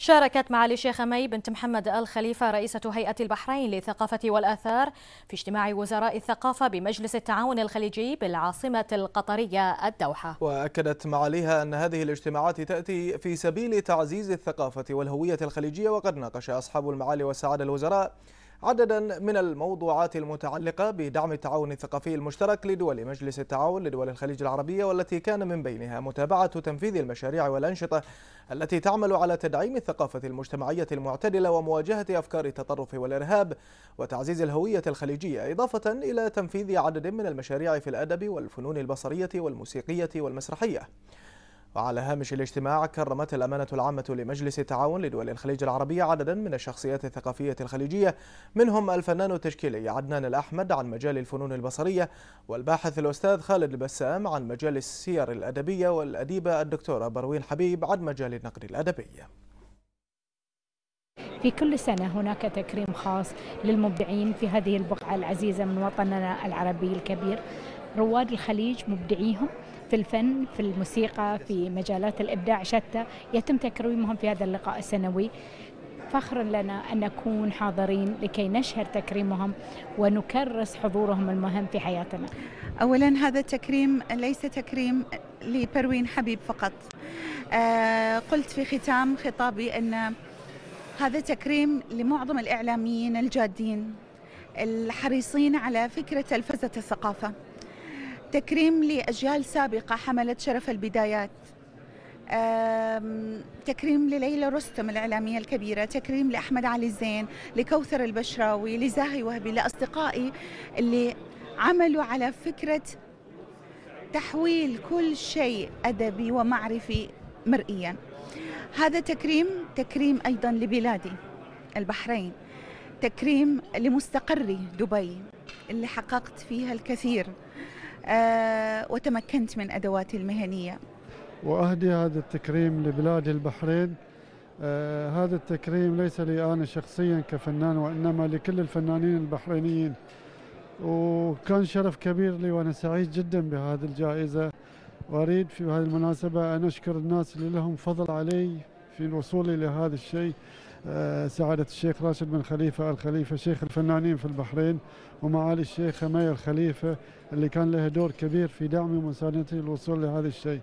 شاركت معالي الشيخة مي بنت محمد آل خليفة رئيسة هيئة البحرين للثقافة والآثار في اجتماع وزراء الثقافة بمجلس التعاون الخليجي بالعاصمة القطرية الدوحة. وأكدت معاليها أن هذه الاجتماعات تأتي في سبيل تعزيز الثقافة والهوية الخليجية وقد ناقش أصحاب المعالي والسعادة الوزراء عددا من الموضوعات المتعلقة بدعم التعاون الثقافي المشترك لدول مجلس التعاون لدول الخليج العربية والتي كان من بينها متابعة تنفيذ المشاريع والأنشطة التي تعمل على تدعيم الثقافة المجتمعية المعتدلة ومواجهة أفكار التطرف والإرهاب وتعزيز الهوية الخليجية إضافة إلى تنفيذ عدد من المشاريع في الأدب والفنون البصرية والموسيقية والمسرحية. وعلى هامش الاجتماع كرمت الأمانة العامة لمجلس التعاون لدول الخليج العربية عددا من الشخصيات الثقافية الخليجية منهم الفنان التشكيلي عدنان الأحمد عن مجال الفنون البصرية والباحث الأستاذ خالد البسام عن مجال السير الأدبية والأديبة الدكتورة بروين حبيب عن مجال النقد الأدبي. في كل سنة هناك تكريم خاص للمبدعين في هذه البقعة العزيزة من وطننا العربي الكبير. رواد الخليج مبدعيهم في الفن في الموسيقى في مجالات الإبداع شتى. يتم تكريمهم في هذا اللقاء السنوي. فخر لنا أن نكون حاضرين لكي نشهر تكريمهم ونكرس حضورهم المهم في حياتنا. أولا هذا التكريم ليس تكريم لبروين حبيب فقط. آه قلت في ختام خطابي أن هذا تكريم لمعظم الإعلاميين الجادين الحريصين على فكرة تلفزة الثقافة. تكريم لأجيال سابقة حملت شرف البدايات. تكريم لليلى رستم الإعلامية الكبيرة تكريم لأحمد علي زين لكوثر البشراوي لزاهي وهبي لأصدقائي اللي عملوا على فكرة تحويل كل شيء أدبي ومعرفي مرئيا. هذا تكريم تكريم أيضا لبلادي البحرين. تكريم لمستقري دبي اللي حققت فيها الكثير. آه، وتمكنت من أدواتي المهنية. وأهدي هذا التكريم لبلاد البحرين. آه هذا التكريم ليس لي أنا شخصيا كفنان وإنما لكل الفنانين البحرينيين. وكان شرف كبير لي وأنا سعيد جدا بهذه الجائزة. وأريد في هذه المناسبة أن أشكر الناس اللي لهم فضل علي في الوصول إلى هذا الشيء آه، سعادة الشيخ راشد بن خليفة الخليفة شيخ الفنانين في البحرين ومعالي الشيخ مي الخليفة اللي كان له دور كبير في دعمي ومساندتي للوصول لهذا الشيء.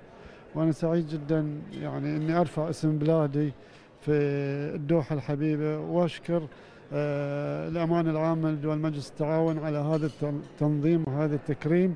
وأنا سعيد جدا يعني أني أرفع اسم بلادي في الدوحة الحبيبة وأشكر آه، الأمانة العامة لدول مجلس التعاون على هذا التنظيم وهذا التكريم.